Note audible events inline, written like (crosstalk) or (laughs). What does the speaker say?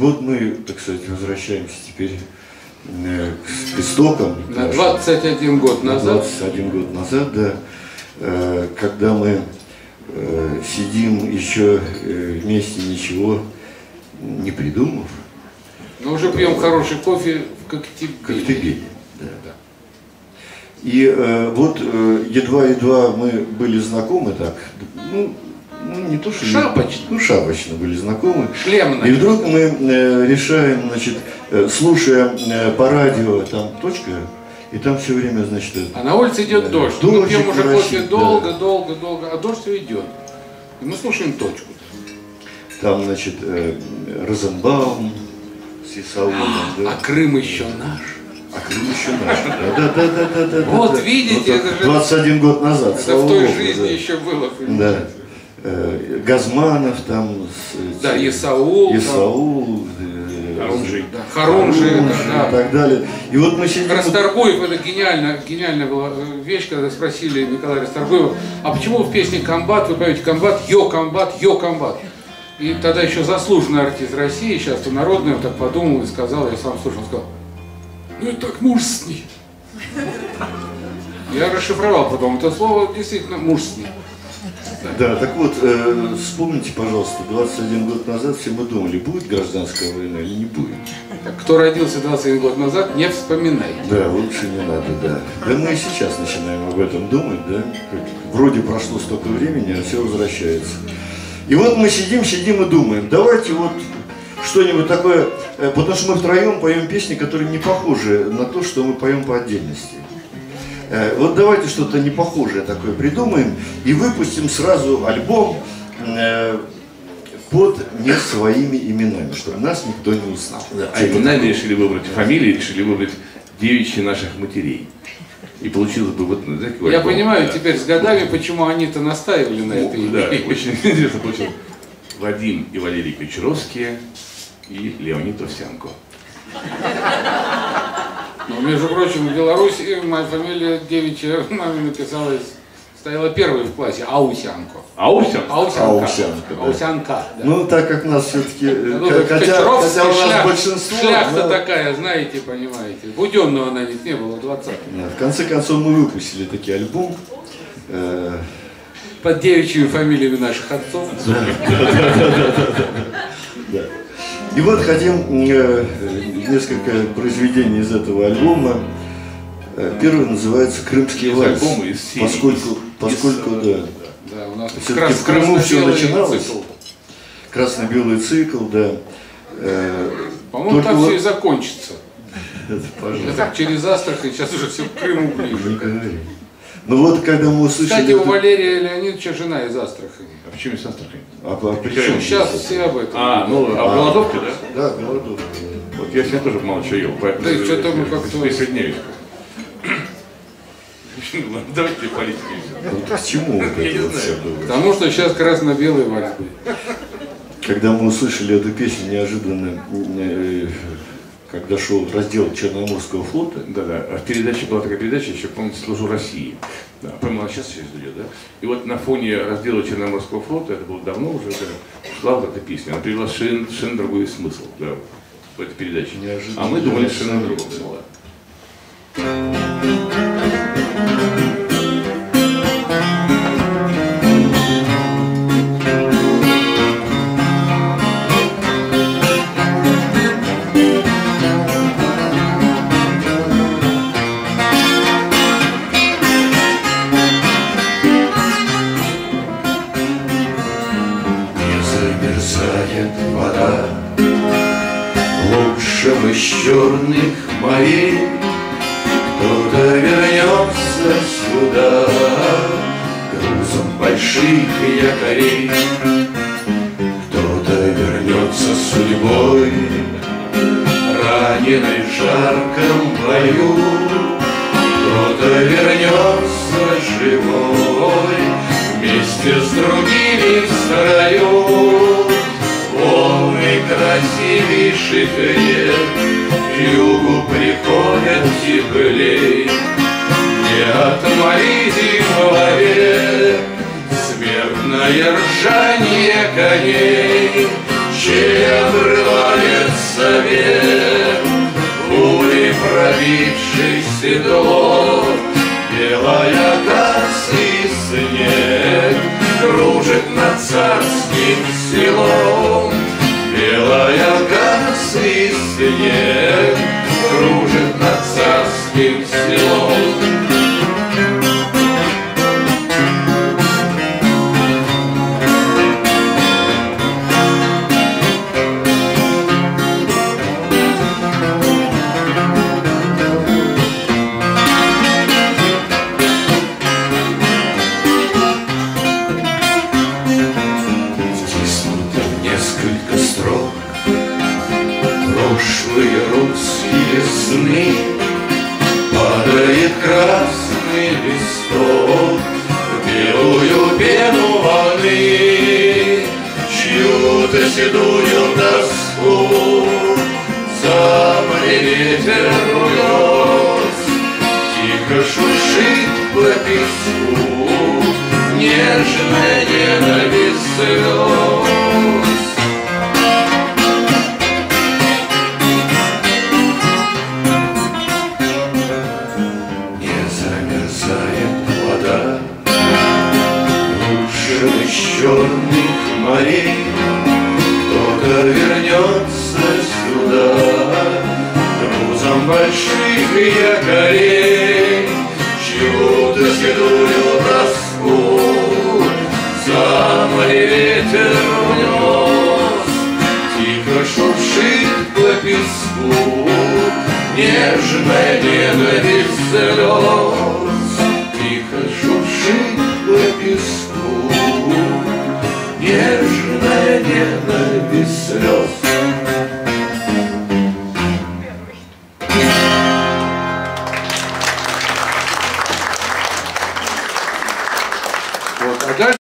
вот мы, так сказать, возвращаемся теперь э, к истокам. На 21 год назад. 21 год назад, да. Э, когда мы э, сидим еще вместе, ничего не придумав. Но уже пьем хороший кофе в Коктебеле. Коктебеле, да. да. И э, вот едва-едва мы были знакомы так, ну, ну не то что... Шапочно. Ну, шапочно были знакомы. Шлемно. И вдруг мы э, решаем, значит, э, слушая э, по радио, там точка, и там все время, значит... А на улице идет э, дождь. Мы пьем уже кофе долго, да. долго, долго, а дождь все идет. И мы слушаем точку. Там, значит, э, Розенбаум с Исаулом. А, да. а Крым еще наш. А Крым еще наш. Да, да, да, да, да. Вот да, видите, вот, это же 21 год назад. Это в той Богу, жизни да. еще было. Да. Э, Газманов там. Да, Исаул. Исаул. Харунжи. Да, Харунжи, да, и так далее. И вот мы сидим... Расторгуев, это гениально, гениальная была вещь, когда спросили Николая Расторгуева, а почему в песне «Комбат» вы поете «Комбат», «Йо, комбат», «Йо, комбат»? И тогда еще заслуженный артист России, сейчас то народный, он так подумал и сказал, я сам слушал, он сказал, ну это так мужественней. Я расшифровал потом это слово, действительно мужественней. Да, так вот, э, вспомните, пожалуйста, 21 год назад все мы думали, будет гражданская война или не будет. Кто родился 21 год назад, не вспоминайте. Да, лучше не надо, да. Да мы и сейчас начинаем об этом думать, да. Вроде прошло столько времени, а все возвращается. И вот мы сидим, сидим и думаем, давайте вот что-нибудь такое, э, потому что мы втроем поем песни, которые не похожи на то, что мы поем по отдельности. Э, вот давайте что-то непохожее такое придумаем и выпустим сразу альбом э, под не своими именами, чтобы нас никто не узнал. А имена решили выбрать, фамилии решили выбрать девичьи наших матерей. И получилось бы вот... Да, Я понимаю да. теперь с годами, почему они-то настаивали на этой Да, очень интересно получилось. Вадим и Валерий Кочаровские и Леонид Овсянко. Ну, между прочим, в Беларуси моя фамилия девичья (laughs) маме написалась, стояла первой в классе, Аусянко. Аусянко? Аусянка. Аусянка, да. Аусянка да. Ну, так как нас все-таки, ну, хотя, хотя у нас шлях, большинство... Шляхта но... такая, знаете, понимаете. Буденного на них не было в 20 да, В конце концов, мы выпустили такой альбом. Э... Под девичьими фамилиями наших отцов. Да, (laughs) да, да, да. И вот хотим э, несколько произведений из этого альбома. Э, первый называется «Крымский вальс», поскольку, поскольку да, да, у нас все-таки в Крыму все начиналось. Красно-белый цикл, да. Э, По-моему, там вот... все и закончится. (laughs) Пожалуйста. Это через Астрахань, сейчас уже все к Крыму ближе. Ну вот, когда мы услышали... Кстати, у Валерия Леонидовича жена из Астрахани. А почему из Астрахани? А, а при чем Сейчас все об этом. А, ну, а в голодовке, да? Да, голодовке. Вот я себя тоже мало чего ел, поэтому... Да, что-то мы как-то... Присоединяюсь. Давайте политики. Ну, к чему вот это вот все было? Потому что сейчас красно-белый вальс будет. Когда мы услышали эту песню неожиданно, э, когда шел раздел Черноморского флота. Да, да. А в передаче была такая передача, еще помните, служу России. Да, по-моему, она сейчас сейчас идет, да? И вот на фоне раздела Черноморского флота, это было давно уже, да, шла вот эта песня. Она привела совершенно, совершенно другой смысл да, в этой передаче. Неожиданно. А мы думали совершенно другом. Ну, черных морей Кто-то вернется сюда Грузом больших якорей. Кто-то вернется судьбой Раненый в жарком бою. Кто-то вернется живой Вместе с другими в строю. Волны красивейших рек югу приходят теплей. Не отморите в голове смертное ржание коней, Чем рванет совет пули, пробивший седло, Белая газ и снег кружит над царским селом. Падает красный листок В белую пену воды Чью-то седую тоску За море ветер унес Тихо шуршит по песку Нежная ненависть слез больших якорей Чью-то седую тоску море ветер унес. Тихо шуршит по песку Нежная ненависть слез. Тихо шуршит по песку Нежная ненависть слез